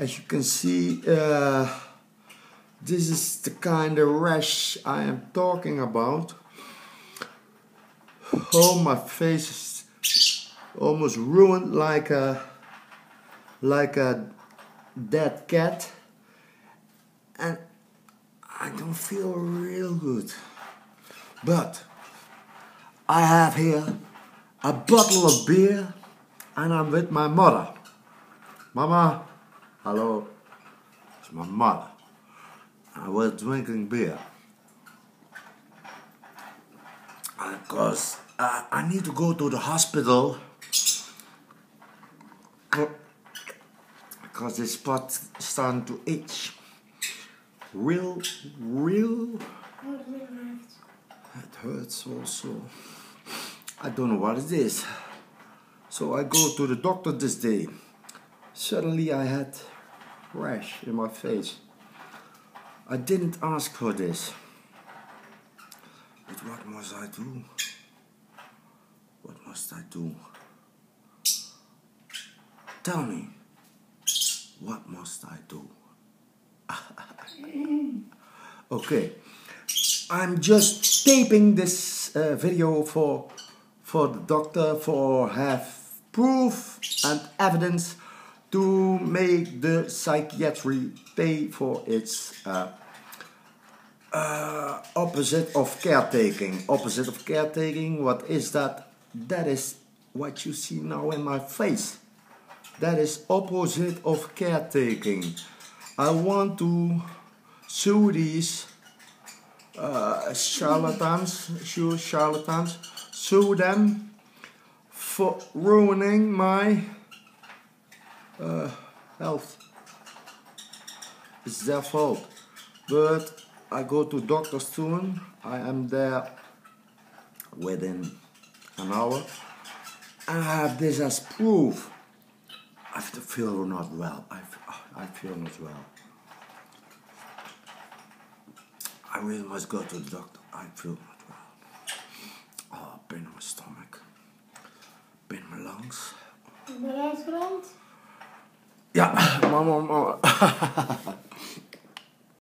as you can see uh, this is the kind of rash I am talking about. Oh my face is almost ruined like a like a dead cat. And I don't feel real good. But I have here a bottle of beer and I'm with my mother. Mama Hello, it's my mother. I was drinking beer. Because uh, I need to go to the hospital. Because this spot starting to itch. Real, real. It hurts also. I don't know what it is. So I go to the doctor this day. Suddenly I had rash in my face. I didn't ask for this. But what must I do? What must I do? Tell me, what must I do? okay, I'm just taping this uh, video for for the doctor for have proof and evidence to make the psychiatry pay for its uh, uh, opposite of caretaking. Opposite of caretaking, what is that? That is what you see now in my face. That is opposite of caretaking. I want to sue these uh, charlatans, sue charlatans, sue them for ruining my uh, health. It's their fault. But I go to doctor soon. I am there within an hour. I have this as proof. I feel not well. I, I feel not well. I really must go to the doctor. I feel not well. Oh, pain in my stomach. Pain in my lungs. いやまあまあまあ。